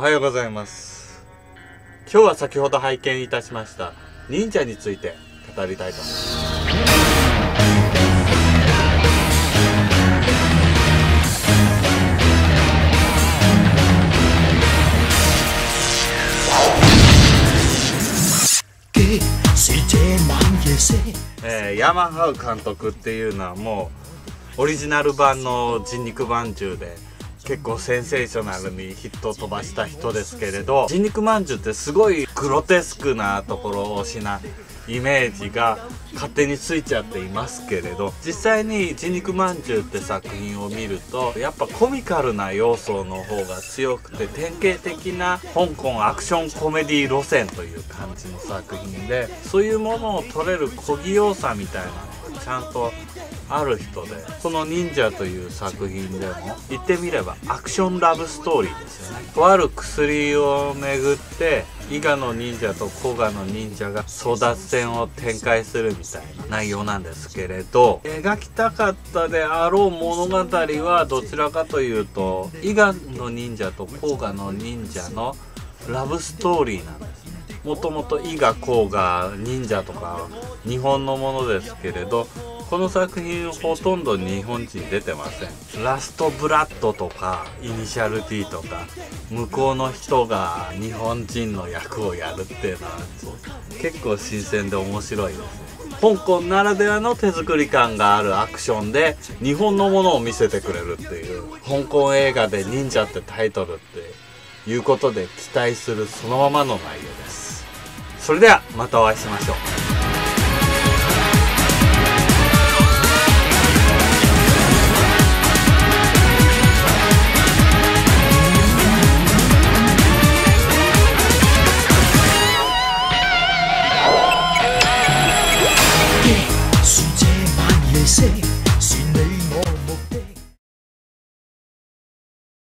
おはようございます。今日は先ほど拝見いたしました忍者について語りたいと思います。えー、ヤマハウ監督っていうのはもうオリジナル版の人肉まんじゅうで結構センセーショナルにヒットを飛ばした人ですけれど人肉まんじゅうってすごいグロテスクなところをしなイメージが勝手についちゃっていますけれど実際に「人肉まんじゅう」って作品を見るとやっぱコミカルな要素の方が強くて典型的な香港アクションコメディ路線という感じの作品でそういうものを撮れる小器用さみたいなのがちゃんとある人でこの「忍者」という作品でも言ってみればアクションラブストーリーですよね。とある薬をめぐって伊賀の忍者と古賀の忍者が争奪戦を展開するみたいな内容なんですけれど描きたかったであろう物語はどちらかというと伊賀の忍者と甲賀の忍者のラブストーリーなんですもともと伊賀甲賀忍者とか日本のものですけれどこの作品ほとんど日本人出てません。ラストブラッドとかイニシャル D とか向こうの人が日本人の役をやるっていうのは結構新鮮で面白いですね。香港ならではの手作り感があるアクションで日本のものを見せてくれるっていう香港映画で忍者ってタイトルっていうことで期待するそのままの内容です。それではまたお会いしましょう。day more.